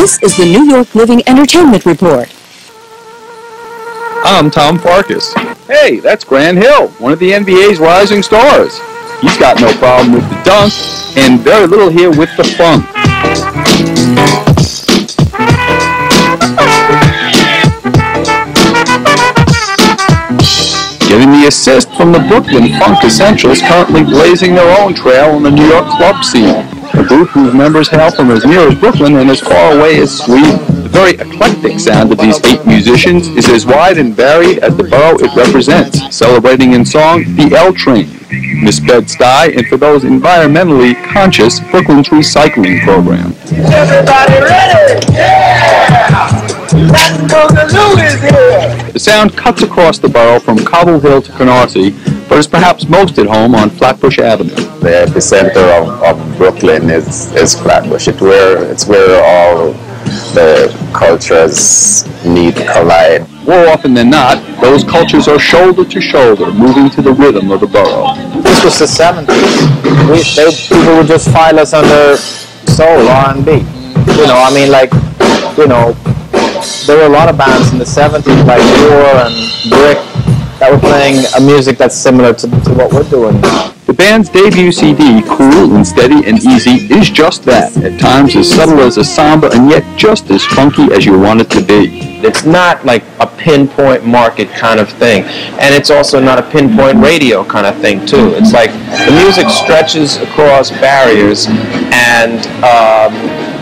This is the New York Living Entertainment Report. I'm Tom Farkas. Hey, that's Grant Hill, one of the NBA's rising stars. He's got no problem with the dunk, and very little here with the funk. Getting the assist from the Brooklyn Funk Essentials, currently blazing their own trail on the New York club scene. A group whose members hail from as near as Brooklyn and as far away as Sweden. The very eclectic sound of these eight musicians is as wide and varied as the borough it represents, celebrating in song the L Train, Miss Bed-Stuy, and for those environmentally conscious, Brooklyn's recycling program. Everybody ready? Yeah! Latin Boogaloo is here! The sound cuts across the borough from Cobble Hill to Canarsie, but is perhaps most at home on Flatbush Avenue. The epicenter of, of Brooklyn is, is Flatbush. It's where, it's where all the cultures meet, collide. More often than not, those cultures are shoulder to shoulder, moving to the rhythm of the borough. This was the 70s. We, they, people would just file us under soul, R&B. You know, I mean, like, you know, there were a lot of bands in the 70s, like War and Brick, were playing a music that's similar to, to what we're doing now. The band's debut CD, Cool and Steady and Easy, is just that. At times as subtle as a samba and yet just as funky as you want it to be. It's not like a pinpoint market kind of thing. And it's also not a pinpoint radio kind of thing, too. It's like the music stretches across barriers, and um,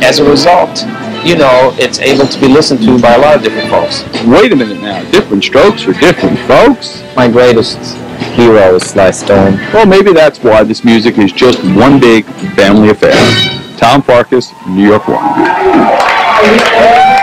as a result, you know, it's able to be listened to by a lot of different folks. Wait a minute now, different strokes for different folks? My greatest hero is Sly Stone. Well, maybe that's why this music is just one big family affair. Tom Farkas, New York One.